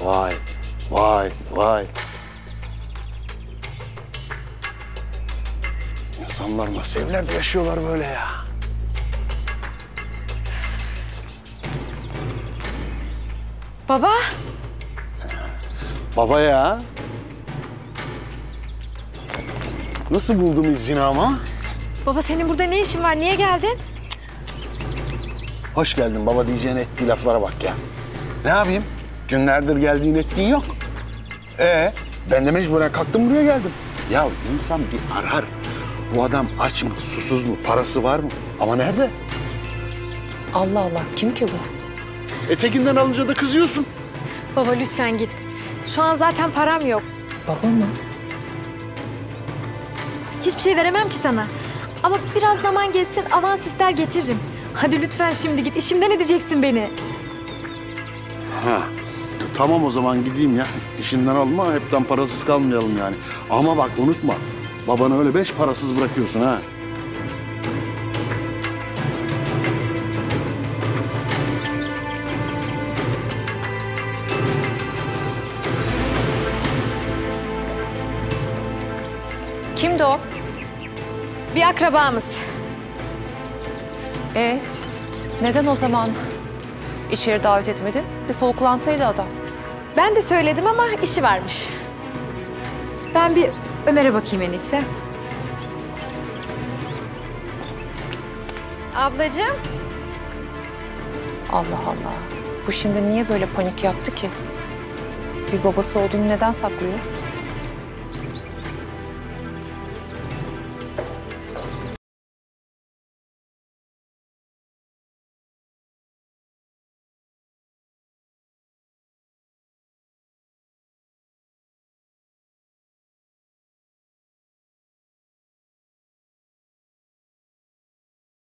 Vay, vay, vay. İnsanlar nasıl evlerde yaşıyorlar böyle ya? Baba, Baba ya. Nasıl buldum izini ama? baba senin burada ne işin var? Niye geldin? Hoş geldin baba diyeceğin ettiği laflara bak ya. Ne yapayım? Günlerdir geldiğin ettiğin yok. Ee, ben de mecburen kalktım buraya geldim. Ya insan bir arar. Bu adam aç mı, susuz mu, parası var mı? Ama nerede? Allah Allah kim ki bu? Etekinden alınca da kızıyorsun. Baba lütfen git. Şu an zaten param yok. Baba mı? Hiçbir şey veremem ki sana. Ama biraz zaman geçsin avans ister getiririm. Hadi lütfen şimdi git. İşimden edeceksin beni. Ha. Tamam o zaman gideyim ya. İşinden alma, hepten parasız kalmayalım yani. Ama bak unutma, babanı öyle beş parasız bırakıyorsun ha. Kimdi o? Bir akrabamız. E neden o zaman içeri davet etmedin? Bir soluklansaydı adam. Ben de söyledim ama işi varmış. Ben bir Ömer'e bakayım en iyisi. Ablacığım. Allah Allah. Bu şimdi niye böyle panik yaptı ki? Bir babası olduğunu neden saklıyor?